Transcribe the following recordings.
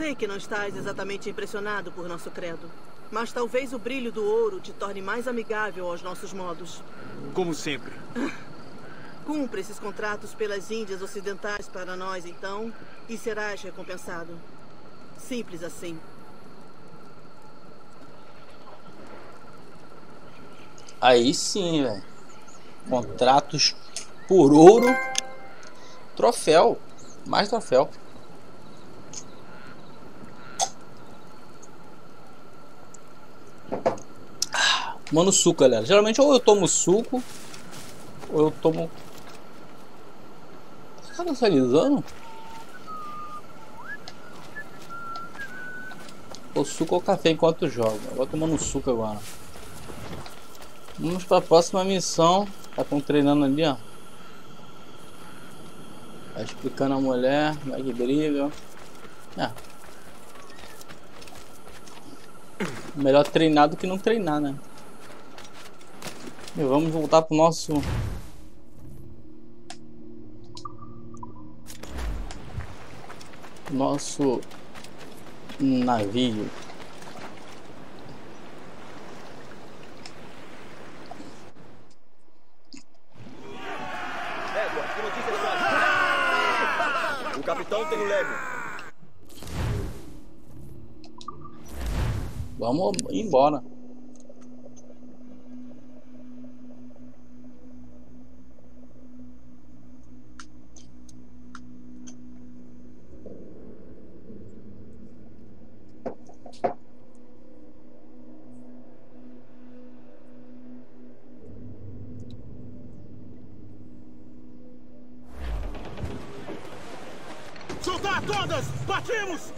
sei que não estás exatamente impressionado por nosso credo. Mas talvez o brilho do ouro te torne mais amigável aos nossos modos. Como sempre. Cumpre esses contratos pelas Índias Ocidentais para nós, então, e serás recompensado. Simples assim. Aí sim, velho. Contratos por ouro. Troféu. Mais troféu. Tomando suco, galera. Geralmente ou eu tomo suco ou eu tomo. Tá canalizando? Ou suco ou café enquanto jogo. Agora tomando suco agora. Vamos para a próxima missão. Tá com treinando ali, ó. Tá explicando a mulher, como é que briga. É. Melhor treinar do que não treinar, né? E vamos voltar pro nosso nosso navio. O capitão tem o leme. Vamos embora. Soltar todas! Partimos!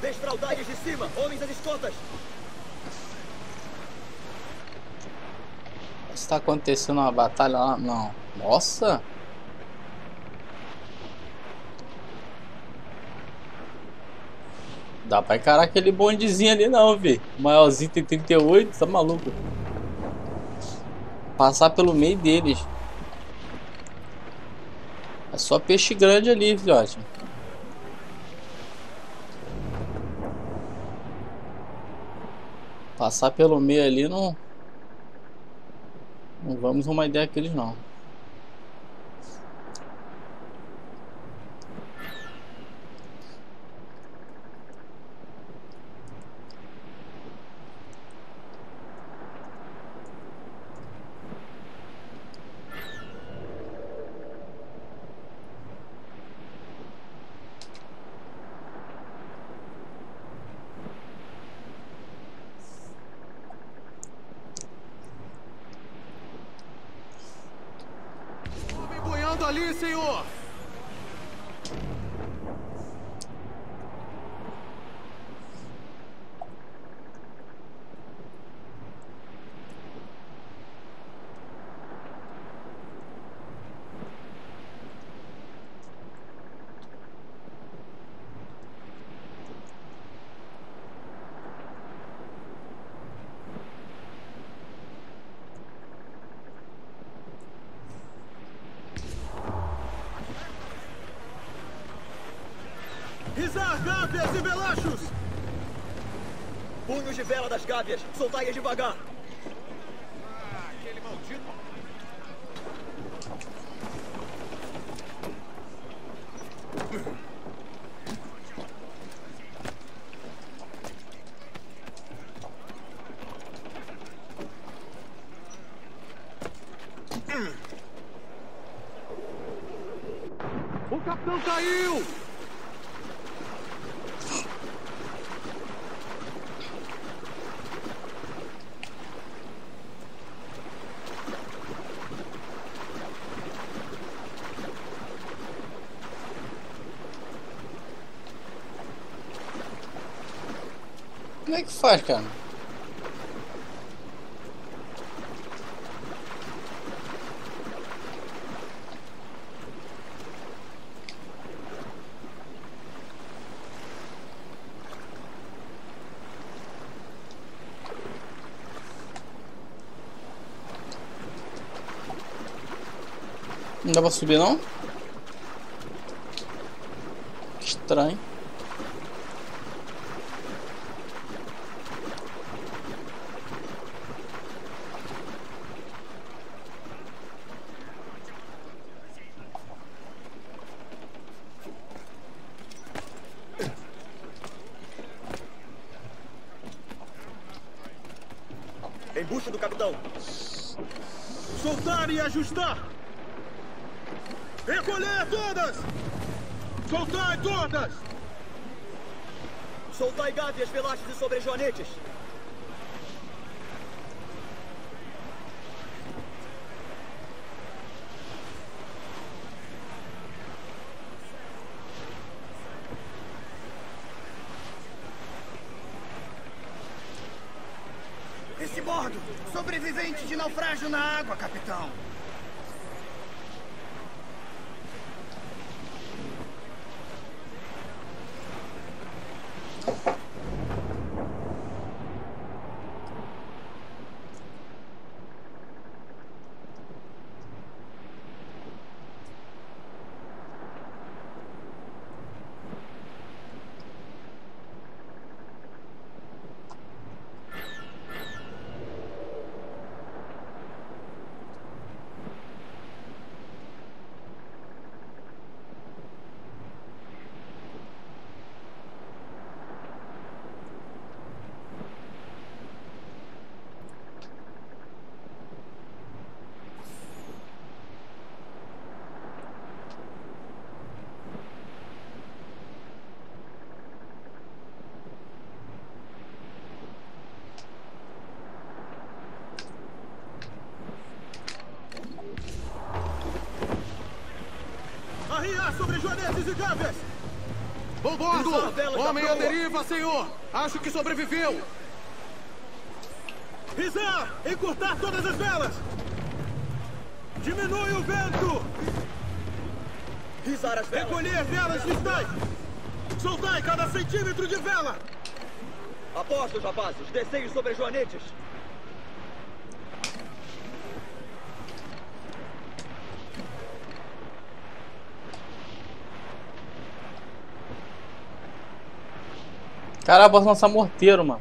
Desfraldades de cima, homens às escotas. Está acontecendo uma batalha lá? Não. Nossa! Dá pra encarar aquele bondezinho ali não, vi. O maiorzinho tem 38, tá maluco? Passar pelo meio deles. É só peixe grande ali, filhote. Passar pelo meio ali não. Não vamos uma ideia aqueles não. Vem boiando ali, senhor! Rizar, gábias e velachos! Punhos de vela das gábias. Soltai-as devagar. aquele maldito. O capitão caiu! Faz, cara? Não dá pra subir não? Estranho. Ajuste do capitão. Soltar e ajustar. Recolher todas! Soltar todas! Soltai gávias, velachos e sobrejoanetes. Esse bordo! Sobrevivente de naufrágio na água, capitão! Arriar sobre joanetes e gávias! Bom bordo! Isso, a vela já Homem à deriva, senhor! Acho que sobreviveu! Rizar! Encurtar todas as velas! Diminui o vento! Risar as velas. Recolher velas distais! Soltai cada centímetro de vela! Apostos, rapazes. Descei os sobrejoanetes. Caralho, posso lançar morteiro, mano.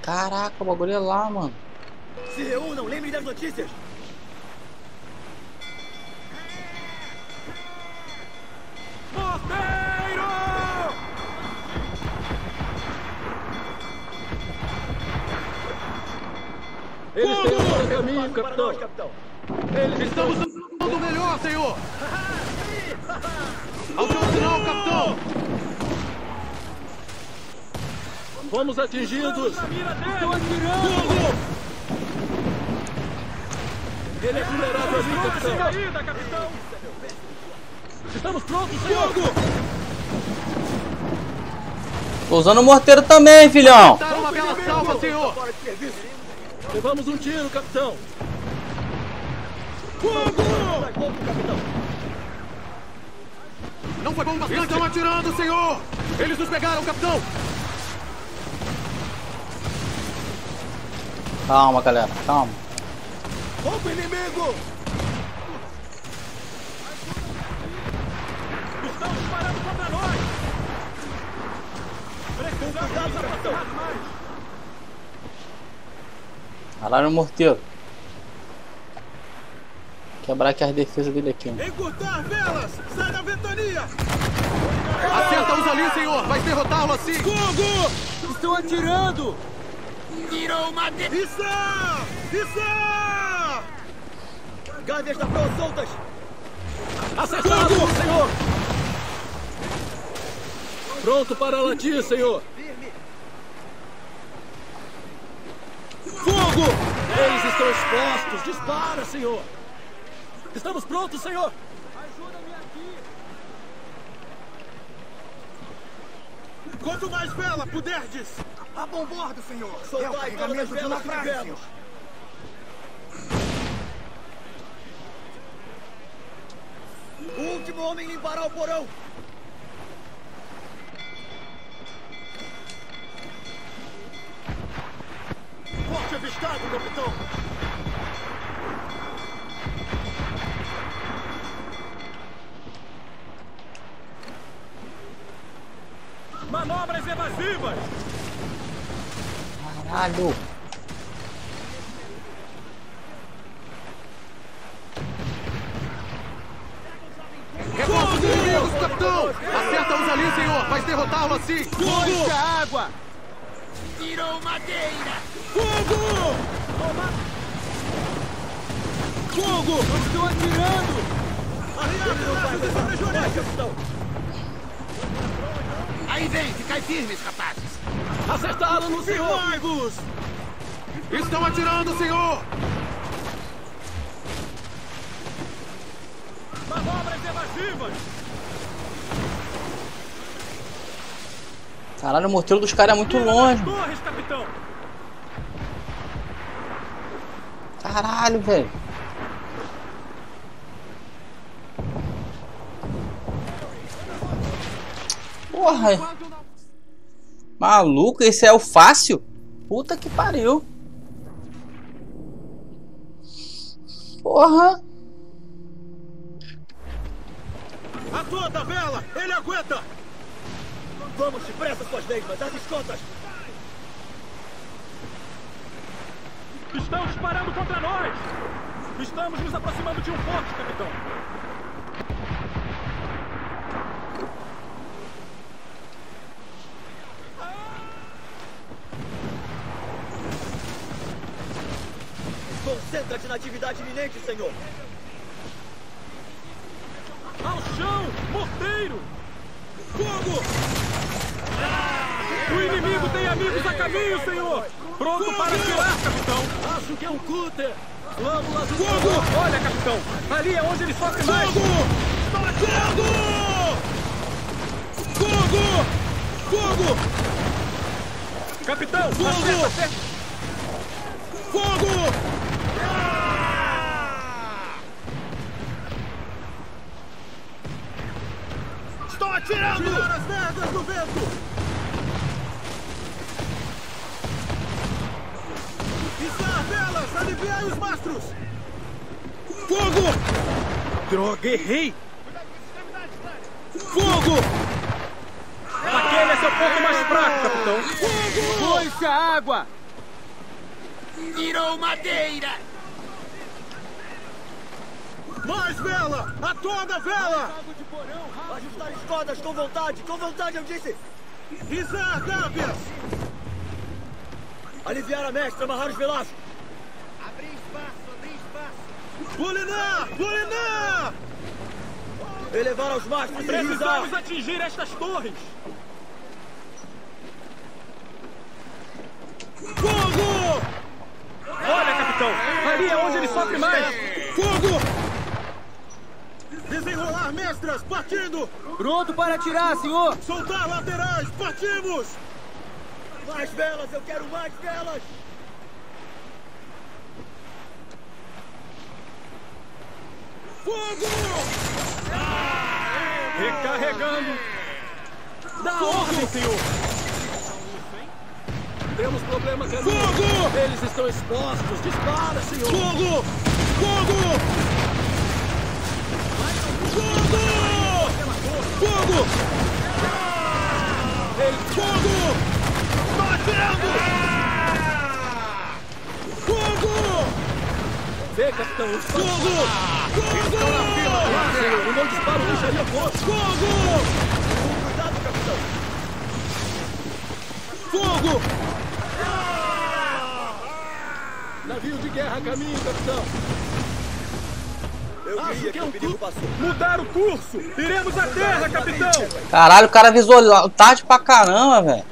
Caraca, o bagulho é lá, mano. Se reúnam, lembrem das notícias. Morteiro! Eles têm um caminho, capitão. Nós, capitão. Estamos dando o melhor, senhor! Ao seu sinal, capitão! Fomos atingidos. Estão atirando! Ele é vulnerável a mim, capitão. Estamos prontos, senhor. Tô usando o morteiro também, filhão. Uma bela salva, senhor! Levamos um tiro, capitão. Fogo! Não foi bom bastante! Estão atirando, senhor! Eles nos pegaram, capitão! Calma, galera, calma. Fogo inimigo! Estão disparando contra nós. Cuidado, capitão. Caralho, o morteiro. Quebrar aqui as defesas dele aqui, mano. Encurtar velas! Sai da ventania! Acerta-os ali, senhor! Vai derrotá-lo assim! Fogo! Estão atirando. Tirou uma de... Isso! Isso! Gávias da proa soltas. Acertado, senhor! Pronto para latir, senhor. Fogo! Eles estão expostos. Dispara, senhor. Estamos prontos, senhor. Quanto mais vela puderdes! A bom bordo, senhor! É o Soltai todas as carregamento de naufrágio, tivermos. senhor. O último homem limpará o porão. Forte avistado, capitão! Manobras evasivas. Caralho. Inimigos, capitão! Acerta-os ali, senhor! Vai derrotá-lo assim! Fogo! água! Virou madeira! Fogo! Fogo! Estão atirando! Aí vem, ficai firmes, rapazes! Acertaram no senhor! Firmai-vos! Estão atirando, senhor! Manobras evasivas! Caralho, o morteiro dos caras é muito longe. Torres, capitão! Caralho, velho. Porra. Maluco, esse é o fácil? Puta que pariu. Porra. A toda vela! Ele aguenta! Vamos depressa, suas leimas, as escotas! Estão disparando contra nós! Estamos nos aproximando de um forte, capitão! Concentra-te na atividade iminente, senhor! Ao chão! Morteiro! Fogo! O inimigo tem amigos a caminho, senhor! Pronto para atirar, capitão! Acho que é um cúter! Flâmulas do Fogo! Olha, capitão! Ali é onde ele sofre mais! Fogo! Estão atirando! Fogo! Fogo! Capitão! Fogo! acerta, acerta. Fogo! Estão atirando! Tirar as merdas do vento! Içar velas! Aliviai os mastros! Fogo! Droga, errei! Fogo! Aquele é seu ponto mais fraco, capitão! Fogo! Foi-se a água! Virou madeira! Mais vela! A toda vela! Ajustar escodas com vontade, com vontade, eu disse! Izar Gávias! Aliviar a mestra, amarrar os velachos! Abrir espaço, abrir espaço! Bulinar! Bulinar! Elevar aos mastros e Precisamos atingir estas torres! Fogo! Olha, capitão! Ali é onde ele sofre mais! Fogo! Desenrolar mestras! Partindo! Pronto para atirar, senhor! Soltar laterais! Partimos! Mais velas, eu quero mais velas! Fogo! Recarregando! Dá ordem, senhor! Temos problema, caminho! Fogo! Eles estão expostos! Dispara, senhor! Fogo! Fogo! Fogo! Fogo! Fogo! Estão atirando! Fogo! Vê, capitão! Os Fogo! Estão na fila! Ah! O meu disparo deixaria morto! Fogo! Cuidado, capitão! Fogo! Navio de guerra a caminho, capitão! Eu Acho que que é o um perigo cu- passou. Mudar o curso! Iremos à terra, capitão! Caralho, o cara lá- tarde pra caramba, velho.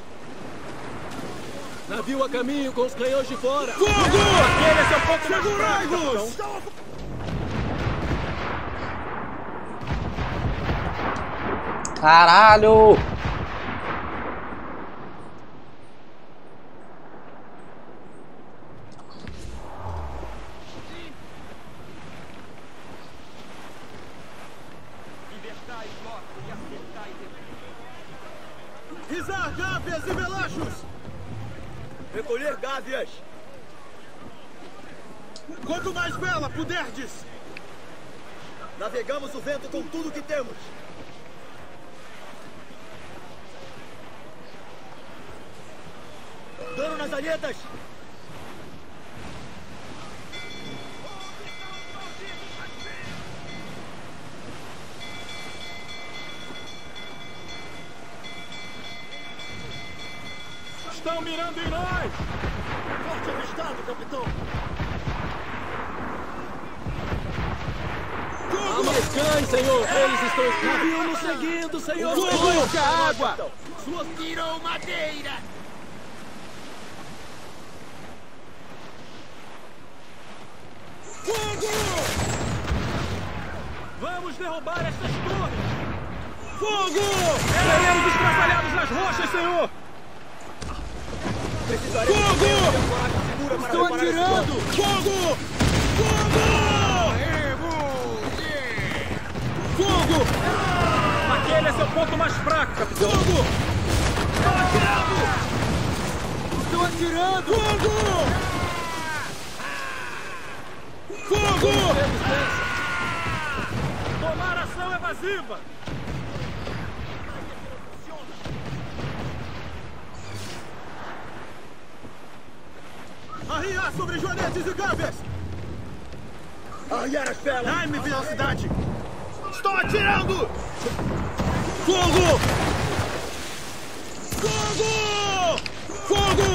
Navio a caminho com os canhões de fora! Fogo! Aquele é seu ponto Segurai-vos! Caralho! Izar Gávias e Velachos! Recolher gávias! Quanto mais vela puderdes! Navegamos o vento com tudo que temos! Dano nas alhetas! Estão mirando em nós! Forte avistado, capitão! Mais cães, senhor! Eles estão navio nos seguindo, senhor! Fogo! a água! Tirou madeira! Vamos derrubar estas torres! Fogo! Guerreiros estraçalhados nas rochas, senhor! Fogo! Estão atirando! Fogo! Fogo! Fogo! Aquele é seu ponto mais fraco, capitão! Fogo! Estão atirando! Fogo! Fogo! Tomar ação evasiva! Arriar sobre joanetes e gâbias! Arriar as velas! Dai-me velocidade! Estou atirando! Fogo! Fogo! Fogo!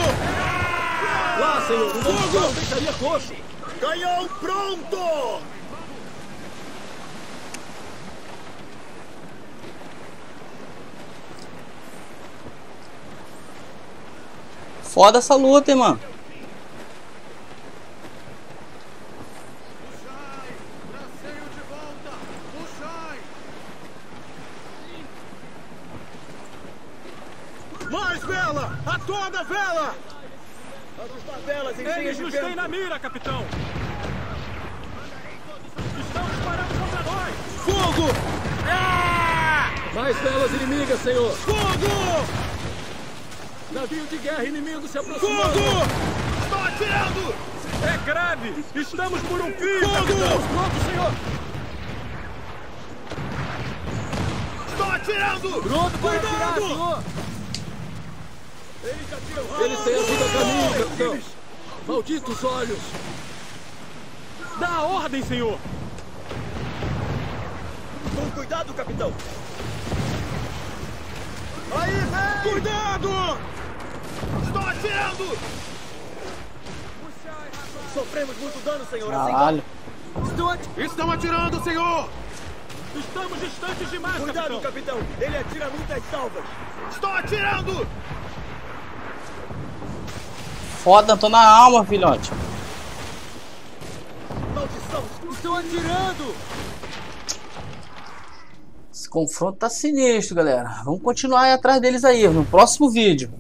Lá, senhor! Fogo! deixaria coxo! Canhão pronto! Foda essa luta, hein, mano. Braceio de volta! Puxai! Mais vela! A toda vela! Nos têm na mira, capitão! Estão disparando contra nós! Fogo! Mais velas inimigas, senhor! Fogo! Navio de guerra inimigo se aproximando! Fogo! Estou atirando! É grave! Estamos por um fio, Fogo! capitão! Pronto, senhor! Estou atirando! Pronto para atirar, Cuidado! senhor! Eles têm ajuda a caminho, capitão! Malditos olhos! Dá a ordem, senhor! Com cuidado, capitão! Aí vem! Cuidado! Estou atirando! Sofremos muito dano, senhor. Caralho. Estão atirando, senhor! Estamos distantes demais, Cuidado, capitão! capitão! Ele atira muitas salvas! Estou atirando! Foda, tô na alma, filhote. Estão atirando! Esse confronto tá sinistro, galera. Vamos continuar atrás deles aí, no próximo vídeo.